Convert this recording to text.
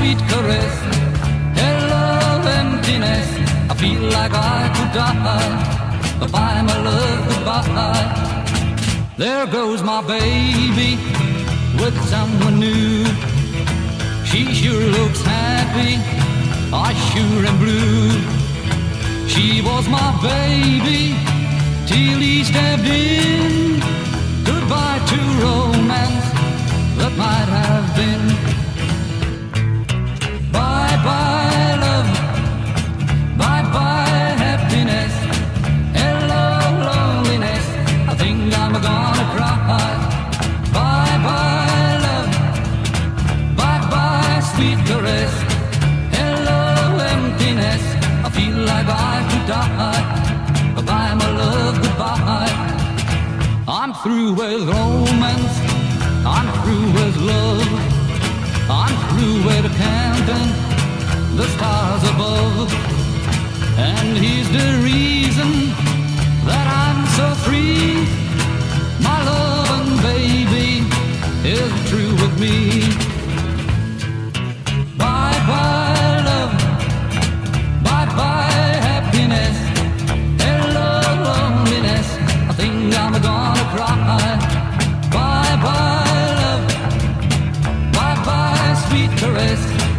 sweet caress. Hello, emptiness. I feel like I could die. Goodbye, my love, goodbye. There goes my baby with someone new. She sure looks happy. I sure am blue. She was my baby till he stepped in. Goodbye to romance that might have. I'm through with romance. I'm through with love. I'm through with counting the stars above. And he's the reason that I'm so free. My love and baby is true with me. rest.